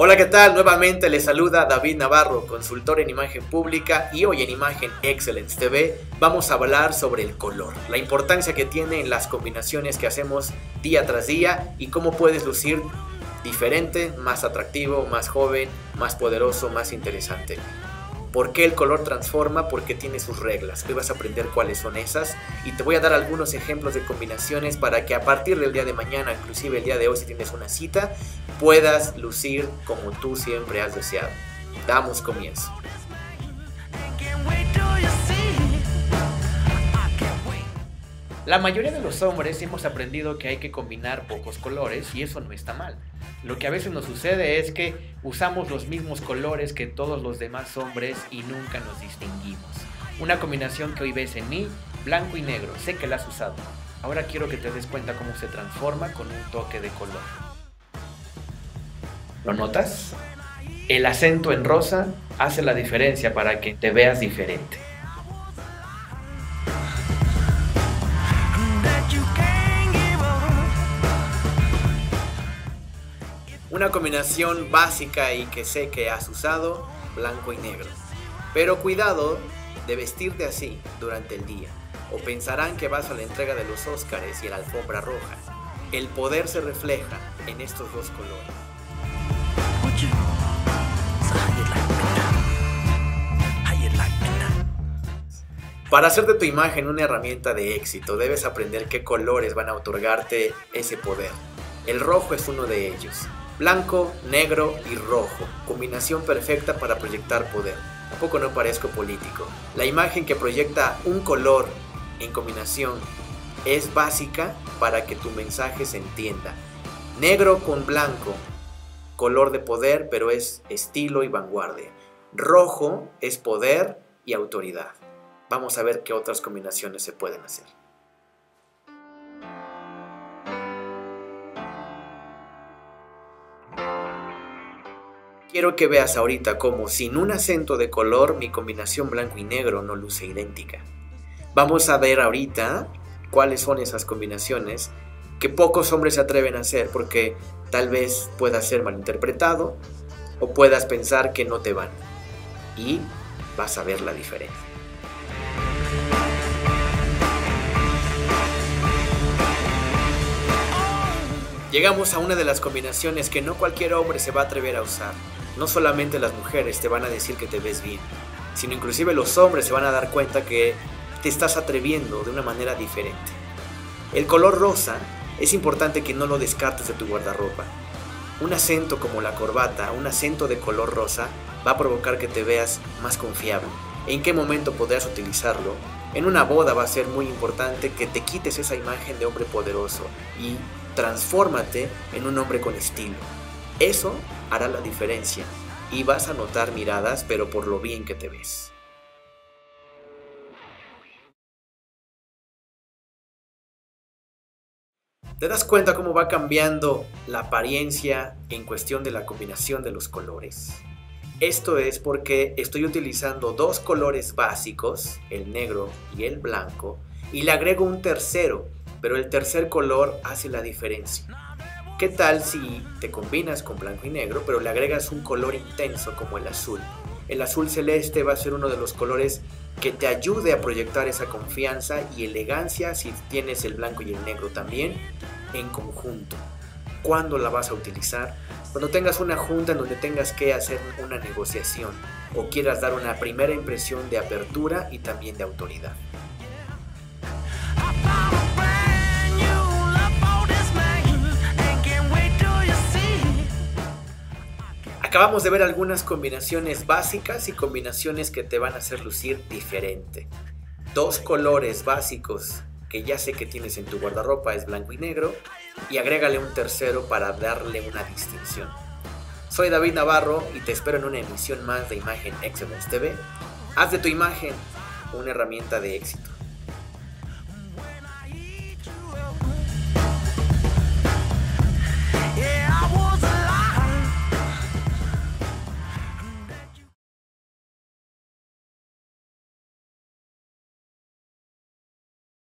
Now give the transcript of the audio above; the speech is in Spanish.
Hola, ¿qué tal? Nuevamente les saluda David Navarro, consultor en imagen pública y hoy en Imagen Excellence TV vamos a hablar sobre el color, la importancia que tiene en las combinaciones que hacemos día tras día y cómo puedes lucir diferente, más atractivo, más joven, más poderoso, más interesante. ¿Por qué el color transforma? Porque tiene sus reglas. Hoy vas a aprender cuáles son esas y te voy a dar algunos ejemplos de combinaciones para que a partir del día de mañana, inclusive el día de hoy si tienes una cita, puedas lucir como tú siempre has deseado. Damos comienzo. La mayoría de los hombres hemos aprendido que hay que combinar pocos colores y eso no está mal. Lo que a veces nos sucede es que usamos los mismos colores que todos los demás hombres y nunca nos distinguimos. Una combinación que hoy ves en mí, blanco y negro, sé que la has usado. Ahora quiero que te des cuenta cómo se transforma con un toque de color. ¿Lo notas? El acento en rosa hace la diferencia para que te veas diferente. Una combinación básica y que sé que has usado, blanco y negro. Pero cuidado de vestirte así durante el día, o pensarán que vas a la entrega de los Óscares y la alfombra roja. El poder se refleja en estos dos colores. Para hacer de tu imagen una herramienta de éxito, debes aprender qué colores van a otorgarte ese poder. El rojo es uno de ellos. Blanco, negro y rojo. Combinación perfecta para proyectar poder. ¿A poco no parezco político? La imagen que proyecta un color en combinación es básica para que tu mensaje se entienda. Negro con blanco, color de poder, pero es estilo y vanguardia. Rojo es poder y autoridad. Vamos a ver qué otras combinaciones se pueden hacer. Quiero que veas ahorita cómo sin un acento de color mi combinación blanco y negro no luce idéntica. Vamos a ver ahorita cuáles son esas combinaciones que pocos hombres se atreven a hacer porque tal vez pueda ser malinterpretado o puedas pensar que no te van. Y vas a ver la diferencia. Llegamos a una de las combinaciones que no cualquier hombre se va a atrever a usar. No solamente las mujeres te van a decir que te ves bien, sino inclusive los hombres se van a dar cuenta que te estás atreviendo de una manera diferente. El color rosa es importante que no lo descartes de tu guardarropa. Un acento como la corbata, un acento de color rosa, va a provocar que te veas más confiable. ¿En qué momento podrás utilizarlo? En una boda va a ser muy importante que te quites esa imagen de hombre poderoso y transfórmate en un hombre con estilo. Eso hará la diferencia y vas a notar miradas, pero por lo bien que te ves. ¿Te das cuenta cómo va cambiando la apariencia en cuestión de la combinación de los colores? Esto es porque estoy utilizando dos colores básicos, el negro y el blanco, y le agrego un tercero pero el tercer color hace la diferencia. ¿Qué tal si te combinas con blanco y negro, pero le agregas un color intenso como el azul? El azul celeste va a ser uno de los colores que te ayude a proyectar esa confianza y elegancia si tienes el blanco y el negro también en conjunto. ¿Cuándo la vas a utilizar? Cuando tengas una junta en donde tengas que hacer una negociación o quieras dar una primera impresión de apertura y también de autoridad. Acabamos de ver algunas combinaciones básicas y combinaciones que te van a hacer lucir diferente. Dos colores básicos que ya sé que tienes en tu guardarropa es blanco y negro y agrégale un tercero para darle una distinción. Soy David Navarro y te espero en una emisión más de Imagen Excellence TV. Haz de tu imagen una herramienta de éxito.